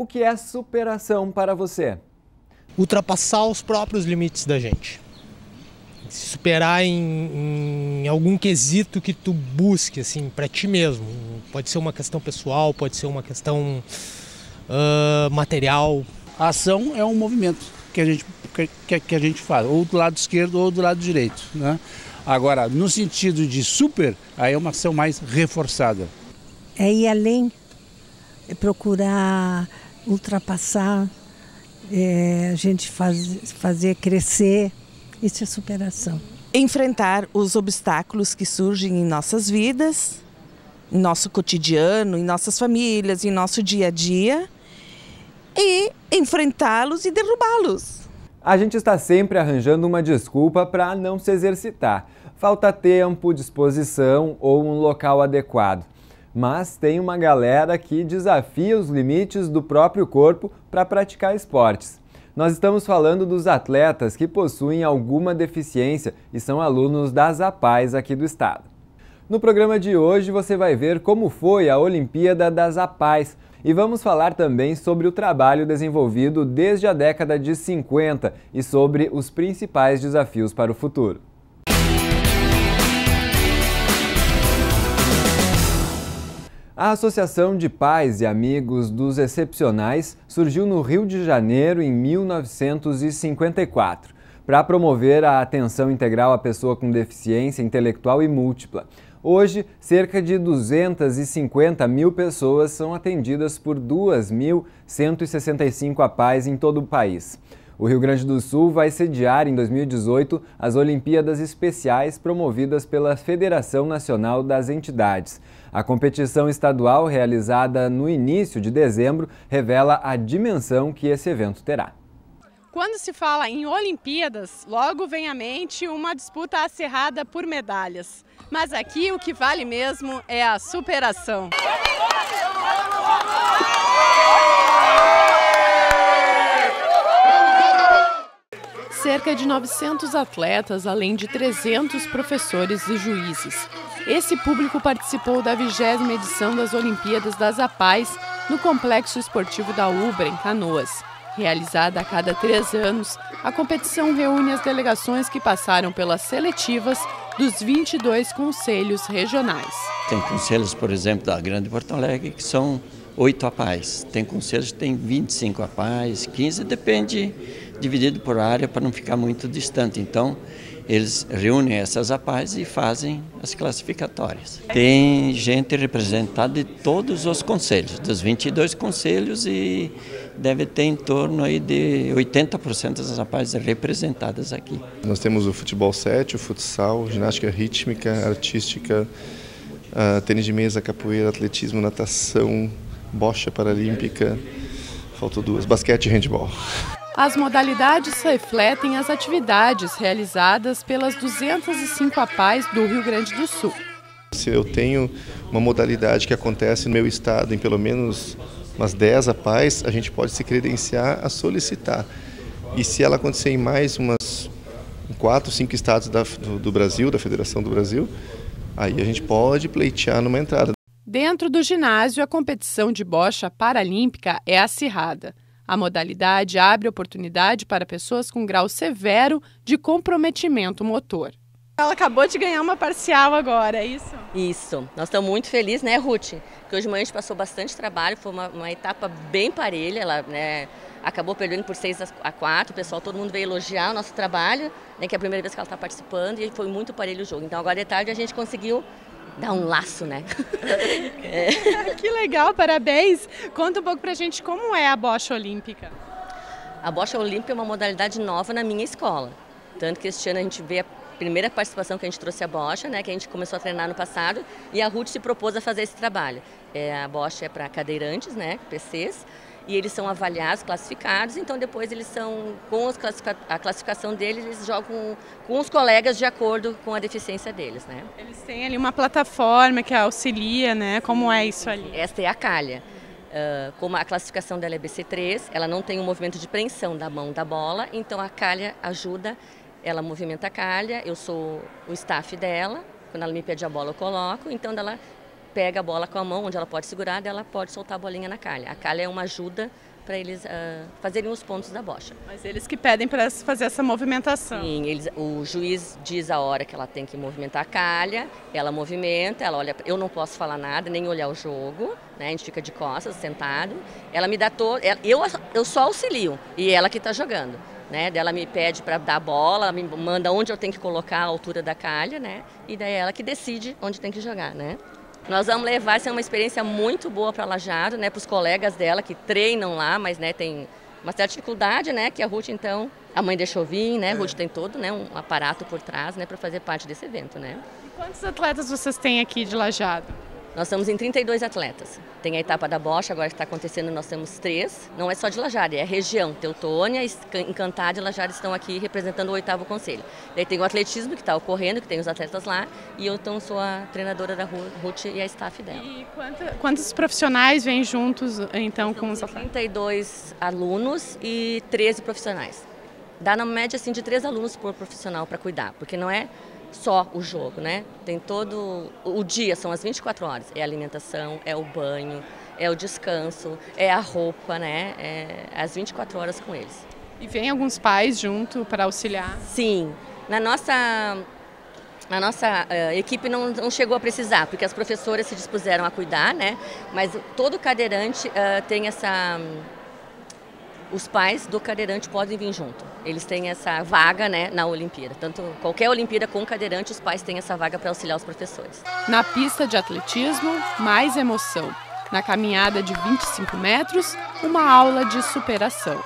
O que é superação para você? Ultrapassar os próprios limites da gente. Se superar em, em algum quesito que tu busque, assim, para ti mesmo. Pode ser uma questão pessoal, pode ser uma questão uh, material. A ação é um movimento que a gente, que, que a gente faz, ou do lado esquerdo ou do lado direito. Né? Agora, no sentido de super, aí é uma ação mais reforçada. É ir além, é procurar ultrapassar, é, a gente faz, fazer crescer. Isso é superação. Enfrentar os obstáculos que surgem em nossas vidas, em nosso cotidiano, em nossas famílias, em nosso dia a dia e enfrentá-los e derrubá-los. A gente está sempre arranjando uma desculpa para não se exercitar. Falta tempo, disposição ou um local adequado. Mas tem uma galera que desafia os limites do próprio corpo para praticar esportes. Nós estamos falando dos atletas que possuem alguma deficiência e são alunos das APAES aqui do estado. No programa de hoje você vai ver como foi a Olimpíada das APAES, e vamos falar também sobre o trabalho desenvolvido desde a década de 50 e sobre os principais desafios para o futuro. A Associação de Pais e Amigos dos Excepcionais surgiu no Rio de Janeiro em 1954 para promover a atenção integral à pessoa com deficiência intelectual e múltipla. Hoje, cerca de 250 mil pessoas são atendidas por 2.165 APAES em todo o país. O Rio Grande do Sul vai sediar em 2018 as Olimpíadas Especiais promovidas pela Federação Nacional das Entidades. A competição estadual, realizada no início de dezembro, revela a dimensão que esse evento terá. Quando se fala em Olimpíadas, logo vem à mente uma disputa acirrada por medalhas. Mas aqui o que vale mesmo é a superação. Cerca de 900 atletas, além de 300 professores e juízes. Esse público participou da 20 edição das Olimpíadas das APAES no Complexo Esportivo da Ubra, em Canoas. Realizada a cada três anos, a competição reúne as delegações que passaram pelas seletivas dos 22 conselhos regionais. Tem conselhos, por exemplo, da Grande Porto Alegre, que são oito APAES. Tem conselhos que tem 25 APAES, 15, depende, dividido por área para não ficar muito distante. Então, eles reúnem essas APAES e fazem as classificatórias. Tem gente representada de todos os conselhos, dos 22 conselhos e deve ter em torno aí de 80% das APAES representadas aqui. Nós temos o futebol 7, o futsal, ginástica rítmica, artística, uh, tênis de mesa, capoeira, atletismo, natação, bocha paralímpica, faltou duas, basquete e handball. As modalidades refletem as atividades realizadas pelas 205 APAES do Rio Grande do Sul. Se eu tenho uma modalidade que acontece no meu estado em pelo menos umas 10 APAES, a gente pode se credenciar a solicitar. E se ela acontecer em mais umas 4, 5 estados da, do, do Brasil, da Federação do Brasil, aí a gente pode pleitear numa entrada. Dentro do ginásio, a competição de bocha paralímpica é acirrada. A modalidade abre oportunidade para pessoas com grau severo de comprometimento motor. Ela acabou de ganhar uma parcial agora, é isso? Isso. Nós estamos muito felizes, né, Ruth? Que hoje de manhã a gente passou bastante trabalho, foi uma, uma etapa bem parelha, ela né, acabou perdendo por 6 a 4, o pessoal, todo mundo veio elogiar o nosso trabalho, né, que é a primeira vez que ela está participando e foi muito parelho o jogo. Então agora de tarde a gente conseguiu dar um laço, né? é. que legal, parabéns! Conta um pouco pra gente como é a bocha olímpica. A bocha olímpica é uma modalidade nova na minha escola. Tanto que este ano a gente vê a primeira participação que a gente trouxe a bocha, né, que a gente começou a treinar no passado, e a Ruth se propôs a fazer esse trabalho. É, a bocha é para cadeirantes, né, PCs, e eles são avaliados, classificados, então depois eles são, com a classificação deles, eles jogam com os colegas de acordo com a deficiência deles, né? Eles têm ali uma plataforma que auxilia, né? Como é isso ali? Esta é a calha. Uh, como a classificação dela é BC3, ela não tem um movimento de preensão da mão da bola, então a calha ajuda, ela movimenta a calha, eu sou o staff dela, quando ela me pede a bola eu coloco, então ela pega a bola com a mão, onde ela pode segurar, ela pode soltar a bolinha na calha. A calha é uma ajuda para eles uh, fazerem os pontos da bocha. Mas eles que pedem para fazer essa movimentação. Sim, eles, o juiz diz a hora que ela tem que movimentar a calha, ela movimenta, ela olha. Eu não posso falar nada, nem olhar o jogo, né? A gente fica de costas, sentado. Ela me dá todo. Eu, eu só auxilio e ela que está jogando. Né? Ela me pede para dar a bola, me manda onde eu tenho que colocar a altura da calha, né? E daí ela que decide onde tem que jogar, né? Nós vamos levar, essa é uma experiência muito boa para Lajado, né, para os colegas dela que treinam lá, mas né, tem uma certa dificuldade, né, que a Ruth então, a mãe deixou vir, né, a Ruth tem todo, né, um aparato por trás, né, para fazer parte desse evento, né. E quantos atletas vocês têm aqui de Lajado? Nós estamos em 32 atletas. Tem a etapa da bocha, agora que está acontecendo, nós temos três. Não é só de Lajade, é a região. Teutônia, Encantada e Lajade estão aqui representando o oitavo conselho. Daí tem o atletismo que está ocorrendo, que tem os atletas lá, e eu então sou a treinadora da Ruth e a staff dela. E quanta, quantos profissionais vêm juntos então com os atletas? 32 alunos e 13 profissionais. Dá na média assim de três alunos por profissional para cuidar, porque não é só o jogo, né? Tem todo o dia, são as 24 horas. É a alimentação, é o banho, é o descanso, é a roupa, né? É as 24 horas com eles. E vem alguns pais junto para auxiliar? Sim. Na nossa a nossa uh, equipe não, não, chegou a precisar, porque as professoras se dispuseram a cuidar, né? Mas todo cadeirante uh, tem essa os pais do cadeirante podem vir junto. Eles têm essa vaga né, na Olimpíada. Tanto qualquer Olimpíada com cadeirante, os pais têm essa vaga para auxiliar os professores. Na pista de atletismo, mais emoção. Na caminhada de 25 metros, uma aula de superação.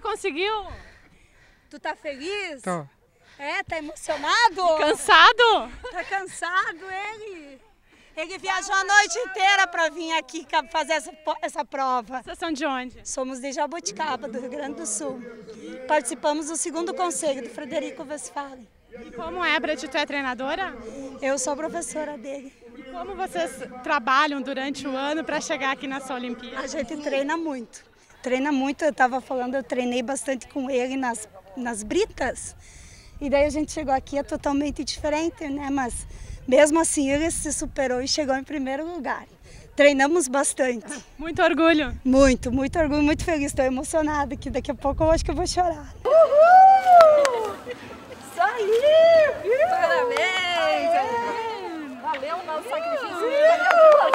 Conseguiu? Tu tá feliz? Tô. É, tá emocionado? Cansado? Tá cansado ele. Ele viajou a noite inteira para vir aqui fazer essa, essa prova. Vocês são de onde? Somos de Jaboticaba, do Rio Grande do Sul. Participamos do segundo conselho do Frederico Westphalen. E como é para ti? Tu é treinadora? Eu sou professora dele. Como vocês trabalham durante o ano para chegar aqui nessa Olimpíada? A gente treina muito treina muito, eu estava falando, eu treinei bastante com ele nas, nas britas. E daí a gente chegou aqui, é totalmente diferente, né? Mas mesmo assim ele se superou e chegou em primeiro lugar. Treinamos bastante. Muito orgulho. Muito, muito orgulho, muito feliz. Estou emocionada que daqui a pouco eu acho que eu vou chorar. Uhul! Isso aí! Parabéns! Valeu o nosso sacrifício.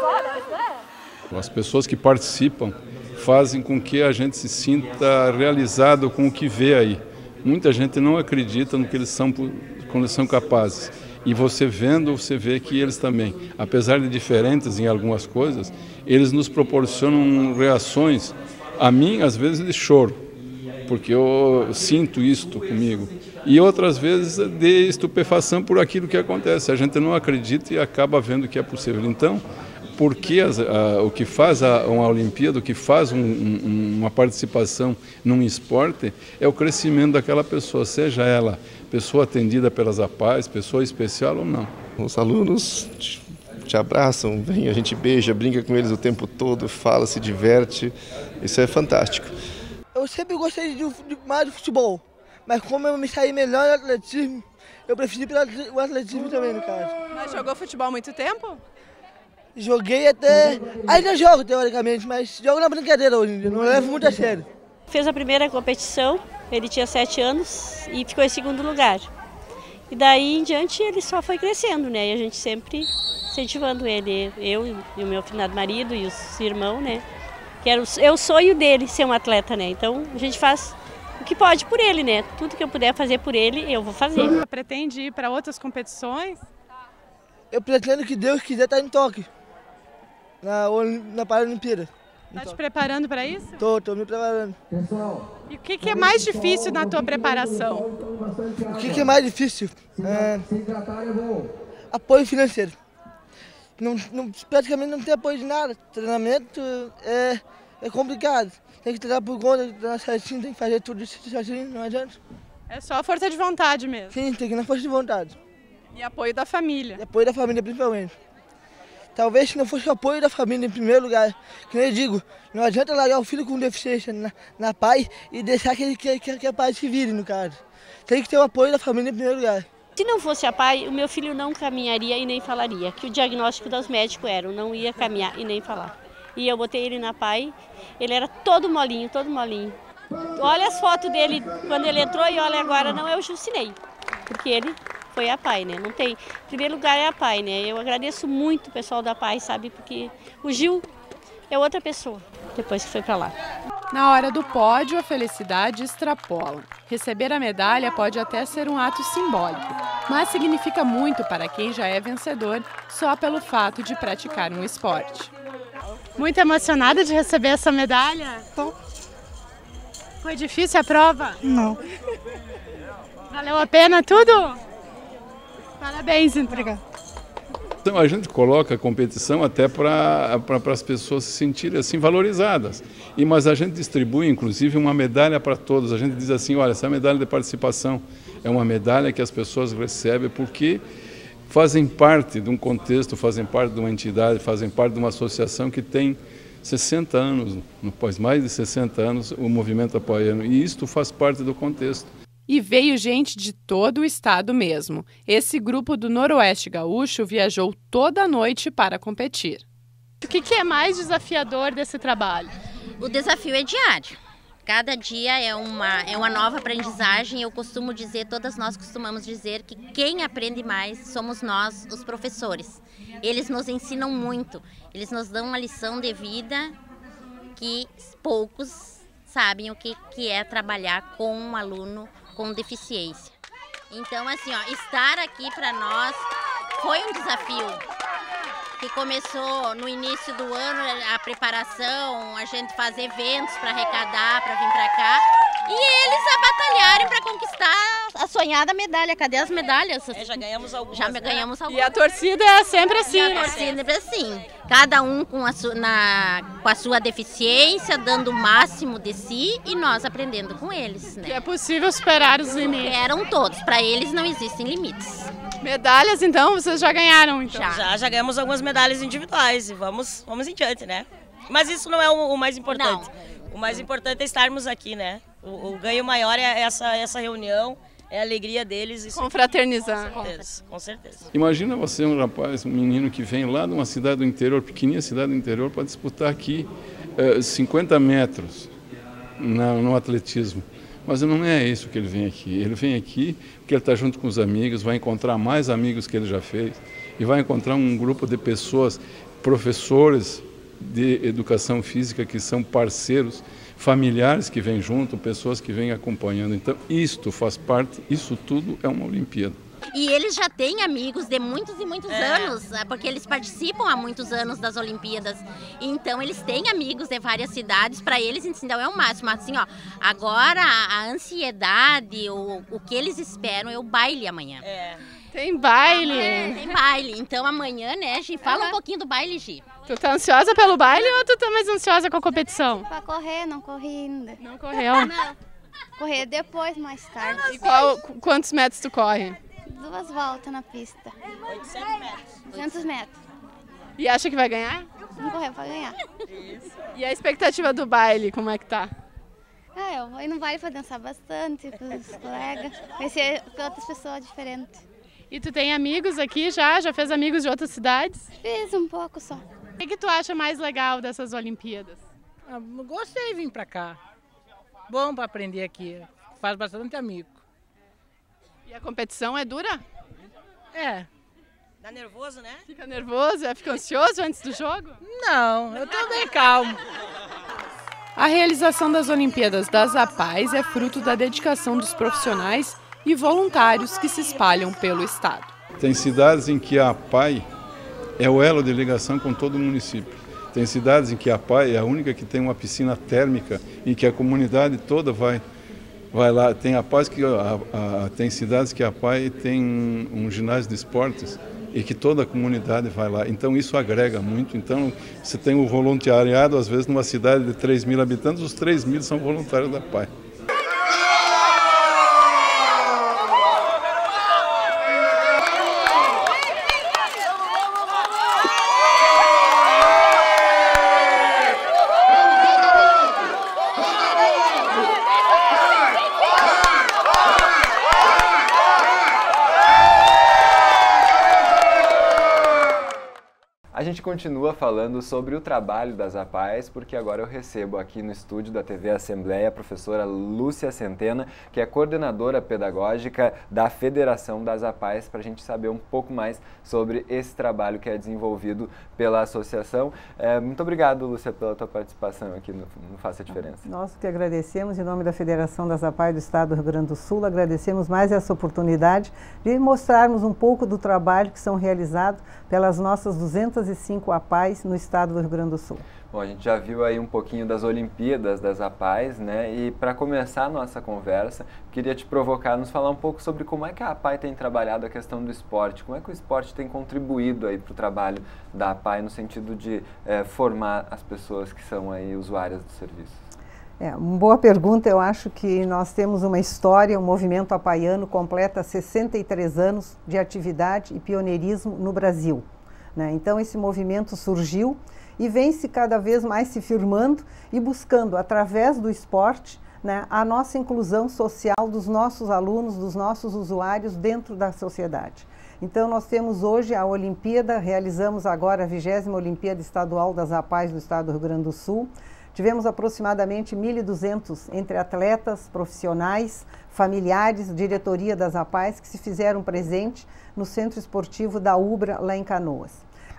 Horas, né? As pessoas que participam fazem com que a gente se sinta realizado com o que vê aí. Muita gente não acredita no que eles são quando eles são capazes. E você vendo, você vê que eles também, apesar de diferentes em algumas coisas, eles nos proporcionam reações, a mim às vezes de choro, porque eu sinto isto comigo. E outras vezes de estupefação por aquilo que acontece. A gente não acredita e acaba vendo que é possível. Então, porque as, a, o que faz a, uma Olimpíada, o que faz um, um, uma participação num esporte é o crescimento daquela pessoa, seja ela pessoa atendida pelas APAES, pessoa especial ou não. Os alunos te, te abraçam, vem, a gente beija, brinca com eles o tempo todo, fala, se diverte, isso é fantástico. Eu sempre gostei de, de mais de futebol, mas como eu me saí melhor no atletismo, eu preferi o atletismo também, no caso. Mas jogou futebol há muito tempo? Joguei até. Ainda jogo, teoricamente, mas jogo na brincadeira hoje em dia, não levo muito a sério. Fez a primeira competição, ele tinha sete anos e ficou em segundo lugar. E daí em diante ele só foi crescendo, né? E a gente sempre incentivando ele, eu e o meu finado marido e os irmãos, né? Que era o, é o sonho dele ser um atleta, né? Então a gente faz o que pode por ele, né? Tudo que eu puder fazer por ele, eu vou fazer. Pretende ir para outras competições? Eu pretendo que Deus quiser estar em Tóquio na, na Paralimpíada. Está te preparando para isso? Tô, tô me preparando. E o que, que, é mais difícil na tua preparação? O que, que é mais difícil? É... Apoio financeiro. Não, não, praticamente não tem apoio de nada. Treinamento é, é complicado. Tem que treinar por conta, treinar certinho, tem que fazer tudo isso certinho, não adianta. É só força de vontade mesmo. Sim, tem que ir na força de vontade. E apoio da família. E apoio da família, principalmente. Talvez se não fosse o apoio da família em primeiro lugar, que eu digo, não adianta largar o filho com deficiência na, na pai e deixar que, ele, que, que, que a pai se vire, no caso. Tem que ter o apoio da família em primeiro lugar. Se não fosse a pai, o meu filho não caminharia e nem falaria, que o diagnóstico dos médicos era, não ia caminhar e nem falar. E eu botei ele na pai, ele era todo molinho, todo molinho. Olha as fotos dele quando ele entrou e olha agora, não é o Jucinei, porque ele foi a pai, né? Não tem. Em primeiro lugar é a pai, né? Eu agradeço muito o pessoal da pai, sabe? Porque o Gil é outra pessoa depois que foi para lá. Na hora do pódio, a felicidade extrapola. Receber a medalha pode até ser um ato simbólico, mas significa muito para quem já é vencedor só pelo fato de praticar um esporte. Muito emocionada de receber essa medalha? Tô. Foi difícil a prova? Não. Valeu a pena tudo? Parabéns, então. Obrigada. Então a gente coloca a competição até para pra, as pessoas se sentirem assim valorizadas. E mas a gente distribui inclusive uma medalha para todos. A gente diz assim, olha, essa medalha de participação é uma medalha que as pessoas recebem porque fazem parte de um contexto, fazem parte de uma entidade, fazem parte de uma associação que tem 60 anos, após mais de 60 anos, o movimento apoiano. E isto faz parte do contexto. E veio gente de todo o estado mesmo. Esse grupo do Noroeste Gaúcho viajou toda a noite para competir. O que, que é mais desafiador desse trabalho? O desafio é diário. Cada dia é uma, é uma nova aprendizagem. Eu costumo dizer, todas nós costumamos dizer que quem aprende mais somos nós, os professores. Eles nos ensinam muito, eles nos dão uma lição de vida que poucos sabem o que, que é trabalhar com um aluno com deficiência. Então, assim, ó, estar aqui para nós foi um desafio que começou no início do ano a preparação, a gente fazer eventos para arrecadar, para vir para cá, e eles a batalharem para conquistar a sonhada medalha. Cadê as medalhas? É, já ganhamos algumas. Já ganhamos né? algumas. E a torcida é sempre assim. E a torcida é sempre assim. Cada um com a, su, na, com a sua deficiência, dando o máximo de si e nós aprendendo com eles. Né? Que é possível superar os limites. Eram todos. Para eles não existem limites. Medalhas, então, vocês já ganharam? Então. Já. já, já ganhamos algumas medalhas individuais e vamos, vamos em diante, né? Mas isso não é o, o mais importante. Não. O mais importante é estarmos aqui, né? O, o ganho maior é essa, essa reunião, é a alegria deles. Isso Confraternizar. Com certeza, com certeza. Imagina você, um rapaz, um menino que vem lá de uma cidade do interior, pequenininha cidade do interior, para disputar aqui uh, 50 metros na, no atletismo. Mas não é isso que ele vem aqui. Ele vem aqui porque ele está junto com os amigos, vai encontrar mais amigos que ele já fez e vai encontrar um grupo de pessoas, professores de educação física que são parceiros, familiares que vêm junto, pessoas que vêm acompanhando. Então, isto faz parte, isso tudo é uma Olimpíada. E eles já têm amigos de muitos e muitos é. anos, porque eles participam há muitos anos das Olimpíadas. Então eles têm amigos de várias cidades, para eles então é o máximo. Assim, ó, agora a ansiedade, o, o que eles esperam é o baile amanhã. É. Tem baile. É, tem baile. Então amanhã, né, Gi? Fala uhum. um pouquinho do baile, Gi. Tu tá ansiosa pelo baile ou tu tá mais ansiosa com a competição? Pra correr, não corri ainda. Não correu? Não. Correr depois, mais tarde. E qual, quantos metros tu corre? Duas voltas na pista. 800 metros. 800 metros. E acha que vai ganhar? Não correu pra ganhar. Isso. E a expectativa do baile, como é que tá? Ah, eu vou ir no baile pra dançar bastante com os colegas. Conhecer outras pessoas diferentes. E tu tem amigos aqui já? Já fez amigos de outras cidades? Fiz um pouco só. O que, que tu acha mais legal dessas Olimpíadas? Ah, gostei de vir pra cá. Bom para aprender aqui. Faz bastante amigo. E a competição é dura? É. Dá nervoso, né? Fica nervoso? É, fica ansioso antes do jogo? Não, eu tô bem calmo. A realização das Olimpíadas das APAES é fruto da dedicação dos profissionais e voluntários que se espalham pelo estado. Tem cidades em que a APAI é o elo de ligação com todo o município. Tem cidades em que a APAI é a única que tem uma piscina térmica e que a comunidade toda vai vai lá. Tem a paz que a, a, tem cidades que a PAI tem um ginásio de esportes e que toda a comunidade vai lá. Então isso agrega muito. Então você tem o voluntariado, às vezes numa cidade de 3 mil habitantes, os 3 mil são voluntários da PAI. gente continua falando sobre o trabalho das APAES, porque agora eu recebo aqui no estúdio da TV Assembleia a professora Lúcia Centena, que é coordenadora pedagógica da Federação das APAES, para a gente saber um pouco mais sobre esse trabalho que é desenvolvido pela associação. É, muito obrigado, Lúcia, pela tua participação aqui no, no Faça a Diferença. Nós que agradecemos, em nome da Federação das APAES do Estado do Rio Grande do Sul, agradecemos mais essa oportunidade de mostrarmos um pouco do trabalho que são realizados pelas nossas 205 APAES no estado do Rio Grande do Sul. Bom, a gente já viu aí um pouquinho das Olimpíadas das APAES, né? E para começar a nossa conversa, queria te provocar, nos falar um pouco sobre como é que a APAE tem trabalhado a questão do esporte, como é que o esporte tem contribuído aí para o trabalho da APAE no sentido de é, formar as pessoas que são aí usuárias do serviço. É, uma boa pergunta. Eu acho que nós temos uma história, o movimento apaiano completa 63 anos de atividade e pioneirismo no Brasil. Né? Então, esse movimento surgiu e vem se cada vez mais se firmando e buscando, através do esporte, né, a nossa inclusão social dos nossos alunos, dos nossos usuários dentro da sociedade. Então, nós temos hoje a Olimpíada, realizamos agora a 20 Olimpíada Estadual das APAES do Estado do Rio Grande do Sul. Tivemos aproximadamente 1.200 entre atletas, profissionais, familiares, diretoria das APAES que se fizeram presente no Centro Esportivo da UBRA, lá em Canoas.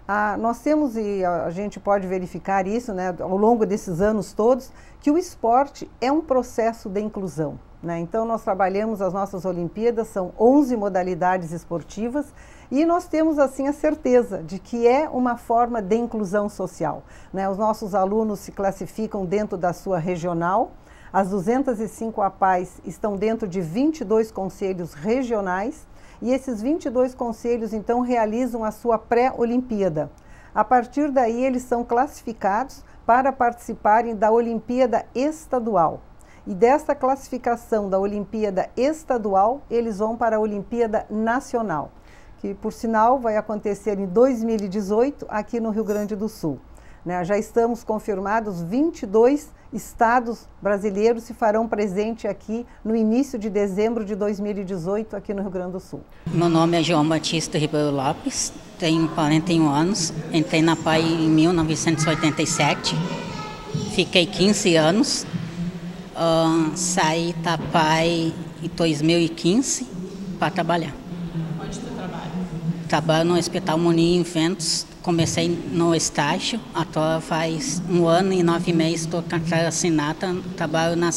Ah, nós temos, e a gente pode verificar isso né, ao longo desses anos todos, que o esporte é um processo de inclusão. Né? Então, nós trabalhamos as nossas Olimpíadas, são 11 modalidades esportivas e nós temos assim a certeza de que é uma forma de inclusão social. Né? Os nossos alunos se classificam dentro da sua regional, as 205 APAES estão dentro de 22 conselhos regionais e esses 22 conselhos então realizam a sua pré-Olimpíada. A partir daí, eles são classificados para participarem da Olimpíada Estadual. E desta classificação da Olimpíada Estadual, eles vão para a Olimpíada Nacional que por sinal vai acontecer em 2018 aqui no Rio Grande do Sul. Né? Já estamos confirmados 22 estados brasileiros se farão presente aqui no início de dezembro de 2018 aqui no Rio Grande do Sul. Meu nome é João Batista Ribeiro Lopes, tenho 41 anos, entrei na PAI em 1987, fiquei 15 anos, uh, saí da PAI em 2015 para trabalhar trabalho no Hospital Moninho Ventos. Comecei no estágio, agora faz um ano e nove meses estou com a assinada, trabalho na,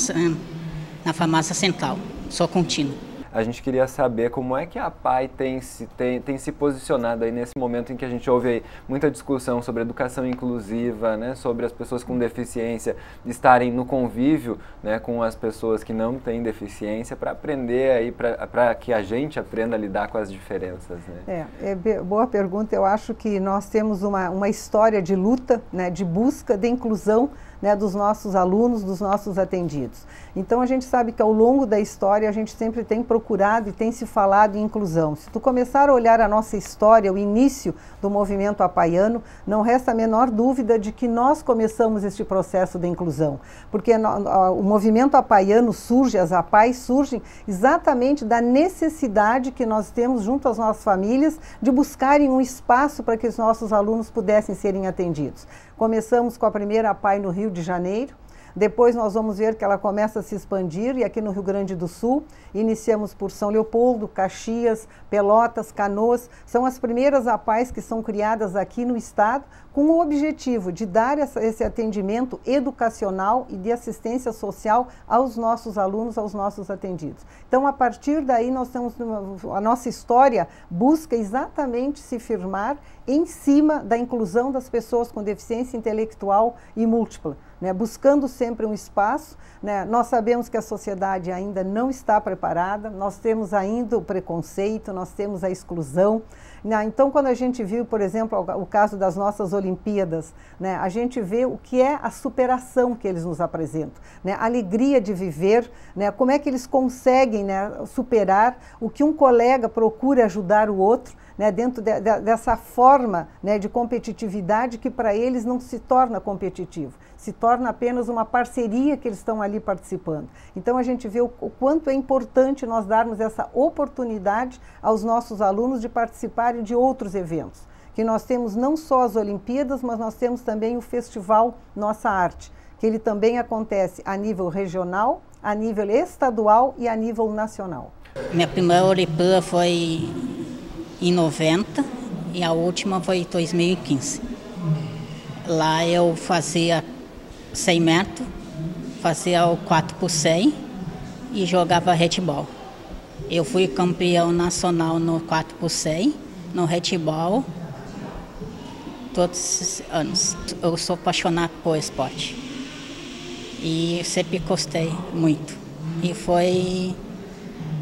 na farmácia central, sou contínuo a gente queria saber como é que a PAI tem se, tem, tem se posicionado aí nesse momento em que a gente ouve muita discussão sobre educação inclusiva, né, sobre as pessoas com deficiência estarem no convívio né, com as pessoas que não têm deficiência para aprender aí, para que a gente aprenda a lidar com as diferenças. Né? É, é boa pergunta. Eu acho que nós temos uma, uma história de luta, né, de busca de inclusão né, dos nossos alunos, dos nossos atendidos. Então a gente sabe que ao longo da história a gente sempre tem procurado e tem se falado em inclusão. Se tu começar a olhar a nossa história, o início do movimento apaiano, não resta a menor dúvida de que nós começamos este processo de inclusão, porque o movimento apaiano surge, as APAIs surgem exatamente da necessidade que nós temos junto às nossas famílias de buscarem um espaço para que os nossos alunos pudessem serem atendidos. Começamos com a primeira APAI no Rio de Janeiro, depois nós vamos ver que ela começa a se expandir e aqui no Rio Grande do Sul iniciamos por São Leopoldo, Caxias, Pelotas, Canoas. São as primeiras APAES que são criadas aqui no estado com o objetivo de dar essa, esse atendimento educacional e de assistência social aos nossos alunos, aos nossos atendidos. Então, a partir daí, nós temos a nossa história busca exatamente se firmar em cima da inclusão das pessoas com deficiência intelectual e múltipla né, buscando sempre um espaço. Né? Nós sabemos que a sociedade ainda não está preparada, nós temos ainda o preconceito, nós temos a exclusão. Né? Então, quando a gente viu, por exemplo, o caso das nossas Olimpíadas, né, a gente vê o que é a superação que eles nos apresentam, né? a alegria de viver, né? como é que eles conseguem né, superar o que um colega procura ajudar o outro né, dentro de, de, dessa forma né, de competitividade que para eles não se torna competitivo, se torna apenas uma parceria que eles estão ali participando. Então a gente vê o, o quanto é importante nós darmos essa oportunidade aos nossos alunos de participarem de outros eventos que nós temos não só as Olimpíadas, mas nós temos também o Festival Nossa Arte, que ele também acontece a nível regional, a nível estadual e a nível nacional. Minha primeira Olimpíada foi em 90 e a última foi em 2015. Lá eu fazia 100 metros, fazia o 4 por 100 e jogava handball. Eu fui campeão nacional no 4 por 100, no handball, todos esses anos. Eu sou apaixonado por esporte e sempre gostei muito. E foi,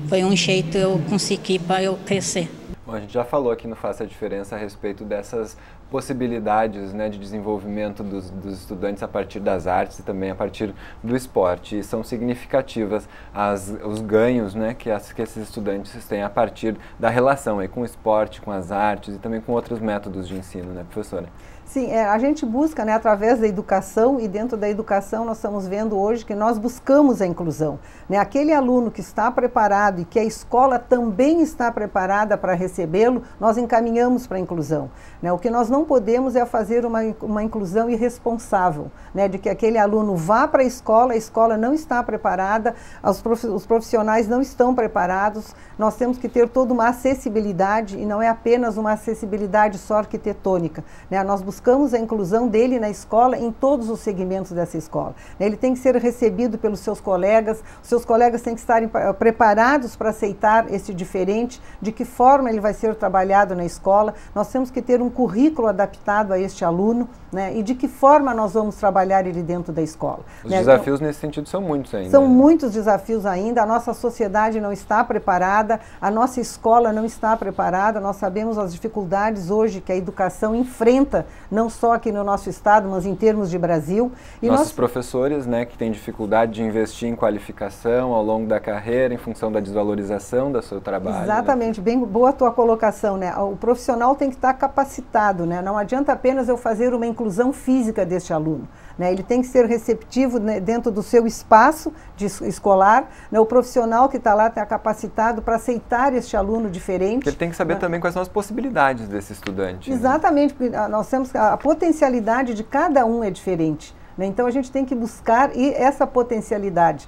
foi um jeito eu conseguir para eu crescer. Bom, a gente já falou aqui no Faça a Diferença a respeito dessas possibilidades né, de desenvolvimento dos, dos, estudantes a partir das artes e também a partir do esporte. E são significativas as, os ganhos né, que, as, que esses estudantes têm a partir da relação aí, com o esporte, com as artes e também com outros métodos de ensino, né, professora? Sim, é, a gente busca, né, através da educação, e dentro da educação nós estamos vendo hoje que nós buscamos a inclusão. Né? Aquele aluno que está preparado e que a escola também está preparada para recebê-lo, nós encaminhamos para a inclusão. Né? O que nós não podemos é fazer uma, uma inclusão irresponsável, né? de que aquele aluno vá para a escola, a escola não está preparada, os profissionais não estão preparados, nós temos que ter toda uma acessibilidade e não é apenas uma acessibilidade só arquitetônica. Né? Nós buscamos a inclusão dele na escola em todos os segmentos dessa escola. Né? Ele tem que ser recebido pelos seus colegas, os seus colegas têm que estar preparados para aceitar esse diferente, de que forma ele vai ser trabalhado na escola. Nós temos que ter um currículo adaptado a este aluno né? e de que forma nós vamos trabalhar ele dentro da escola. Os né? desafios então, nesse sentido são muitos ainda. São muitos desafios ainda, a nossa sociedade não está preparada, a nossa escola não está preparada, nós sabemos as dificuldades hoje que a educação enfrenta, não só aqui no nosso estado, mas em termos de Brasil. E Nossos nós... professores, né, que têm dificuldade de investir em qualificação ao longo da carreira, em função da desvalorização do seu trabalho. Né? Exatamente, né? bem boa a tua colocação, né? O profissional tem que estar capacitado, né? Não adianta apenas eu fazer uma inclusão física deste aluno. Né? Ele tem que ser receptivo né, dentro do seu espaço de escolar. Né? O profissional que está lá está capacitado para aceitar este aluno diferente. Ele tem que saber né? também quais são as possibilidades desse estudante. Né? Exatamente, porque ah, nós temos a, a potencialidade de cada um é diferente. Né? Então a gente tem que buscar essa potencialidade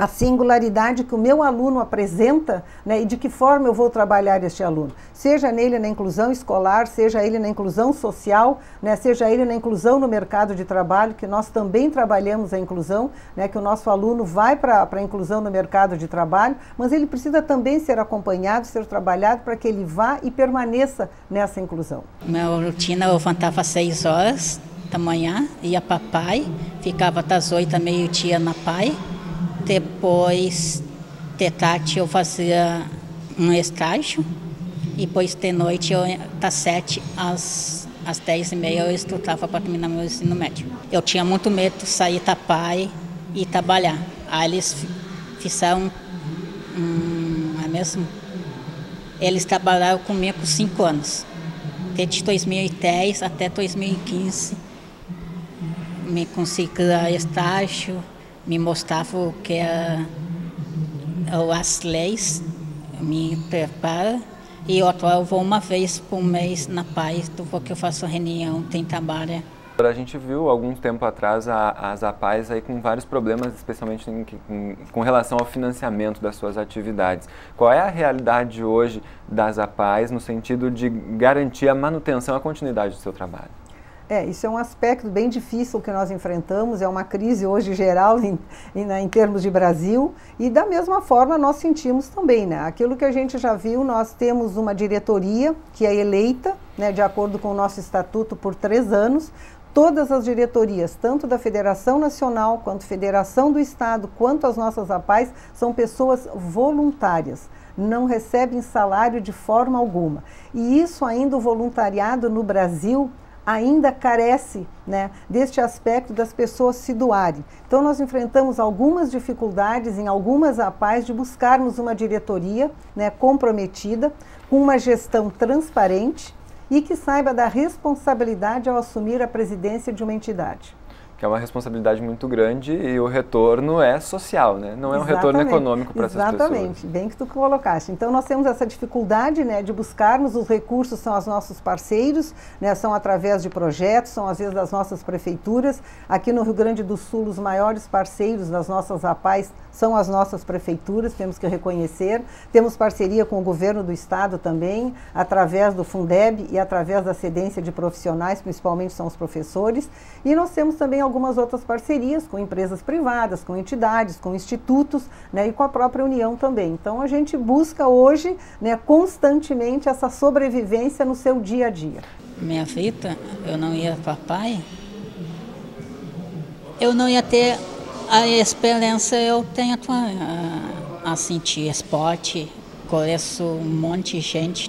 a singularidade que o meu aluno apresenta né, e de que forma eu vou trabalhar este aluno. Seja nele na inclusão escolar, seja ele na inclusão social, né, seja ele na inclusão no mercado de trabalho, que nós também trabalhamos a inclusão, né, que o nosso aluno vai para a inclusão no mercado de trabalho, mas ele precisa também ser acompanhado, ser trabalhado para que ele vá e permaneça nessa inclusão. Minha rotina eu levantava às seis horas da manhã, ia para pai, ficava das oito a meio-dia na pai, depois de tarde eu fazia um estágio e depois de noite eu das sete às às dez e meia eu estudava para terminar meu ensino médio. Eu tinha muito medo de sair da pai e trabalhar. Aí eles fizeram um, é mesmo? Eles trabalharam comigo por cinco anos. Desde 2010 até 2015 me conseguiram estágio me mostrava que é, as leis, me prepara. E eu vou uma vez por mês na paz, porque eu faço reunião, tem trabalho. A gente viu algum tempo atrás a, as APAES aí com vários problemas, especialmente em, em, com relação ao financiamento das suas atividades. Qual é a realidade hoje das APAES no sentido de garantir a manutenção, a continuidade do seu trabalho? É, isso é um aspecto bem difícil que nós enfrentamos, é uma crise hoje geral em, em, né, em, termos de Brasil, e da mesma forma nós sentimos também, né? Aquilo que a gente já viu, nós temos uma diretoria que é eleita, né, de acordo com o nosso estatuto, por três anos, todas as diretorias, tanto da Federação Nacional, quanto Federação do Estado, quanto as nossas APAES, são pessoas voluntárias não recebem salário de forma alguma. E isso ainda o voluntariado no Brasil ainda carece né, deste aspecto das pessoas se doarem. Então, nós enfrentamos algumas dificuldades em algumas APAES de buscarmos uma diretoria né, comprometida, com uma gestão transparente e que saiba da responsabilidade ao assumir a presidência de uma entidade. Que é uma responsabilidade muito grande e o retorno é social, né? Não é um retorno econômico para essas pessoas. Exatamente, bem que tu colocaste. Então nós temos essa dificuldade, né, de buscarmos os recursos são os nossos parceiros, né, são através de projetos, são às vezes das nossas prefeituras. Aqui no Rio Grande do Sul, os maiores parceiros das nossas APAES são as nossas prefeituras, temos que reconhecer. Temos parceria com o governo do estado também, através do Fundeb e através da cedência de profissionais, principalmente são os professores. E nós temos também algumas outras parcerias com empresas privadas, com entidades, com institutos né, e com a própria União também. Então a gente busca hoje né, constantemente essa sobrevivência no seu dia a dia. Minha vida, eu não ia papai, eu não ia ter a experiência eu tenho a, a sentir esporte, conheço um monte de gente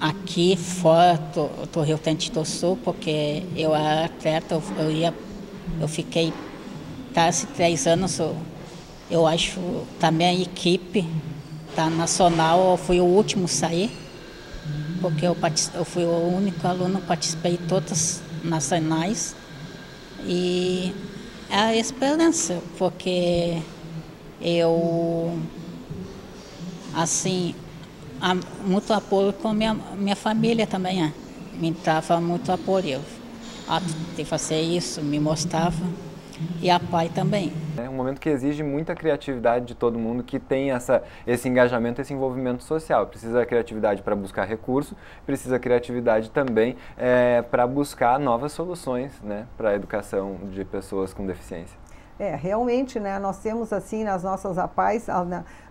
aqui fora do, do Rio Grande do Sul, porque eu era atleta, eu, ia, eu fiquei quase três anos, eu, eu acho também a equipe da Nacional, eu fui o último a sair, porque eu, eu fui o único aluno, participei de todas nacionais. E a esperança, porque eu assim muito apoio com minha, minha família também. É. Me dava muito apoio. A de fazer isso, me mostrava. E a pai também. É um momento que exige muita criatividade de todo mundo que tem essa, esse engajamento, esse envolvimento social. Precisa criatividade para buscar recurso, precisa criatividade também é, para buscar novas soluções né, para a educação de pessoas com deficiência. É, realmente, né, nós temos assim nas nossas APAES,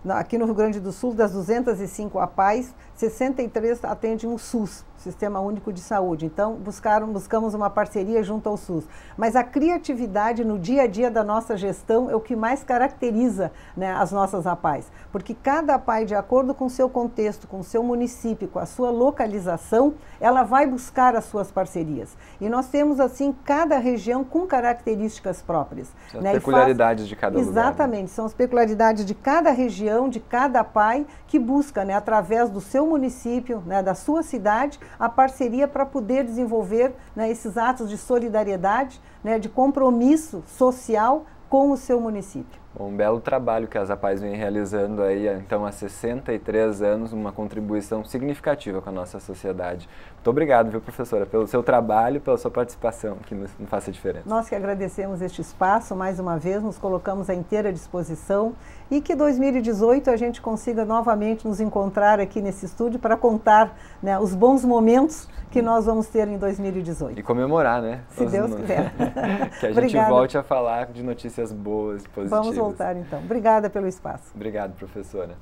aqui no Rio Grande do Sul, das 205 APAES, 63 atendem o SUS, Sistema Único de Saúde. Então, buscaram, buscamos uma parceria junto ao SUS. Mas a criatividade no dia a dia da nossa gestão é o que mais caracteriza né, as nossas APAES. Porque cada APAE, de acordo com o seu contexto, com o seu município, com a sua localização, ela vai buscar as suas parcerias. E nós temos, assim, cada região com características próprias. As né? peculiaridades faz... de cada Exatamente, lugar. Exatamente, né? são as peculiaridades de cada região, de cada APAE, que busca, né, através do seu município, né, da sua cidade, a parceria para poder desenvolver né, esses atos de solidariedade, né, de compromisso social com o seu município. Um belo trabalho que as APAES vem realizando aí, então, há 63 anos, uma contribuição significativa com a nossa sociedade. Muito obrigado, viu, professora, pelo seu trabalho, pela sua participação, que nos, nos faça diferença. Nós que agradecemos este espaço, mais uma vez, nos colocamos à inteira disposição e que 2018 a gente consiga novamente nos encontrar aqui nesse estúdio para contar né, os bons momentos que nós vamos ter em 2018. E comemorar, né? Se Os Deus quiser. que a gente volte a falar de notícias boas e positivas. Vamos voltar então. Obrigada pelo espaço. Obrigado, professora.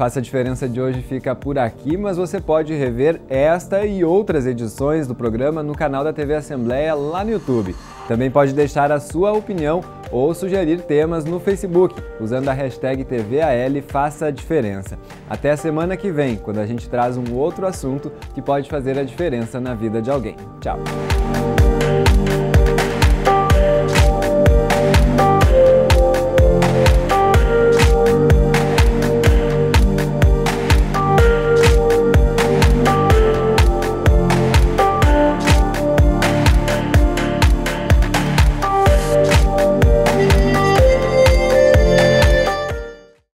Faça a Diferença de hoje fica por aqui, mas você pode rever esta e outras edições do programa no canal da TV Assembleia lá no YouTube. Também pode deixar a sua opinião ou sugerir temas no Facebook, usando a hashtag TVAL Faça a Diferença. Até a semana que vem, quando a gente traz um outro assunto que pode fazer a diferença na vida de alguém. Tchau!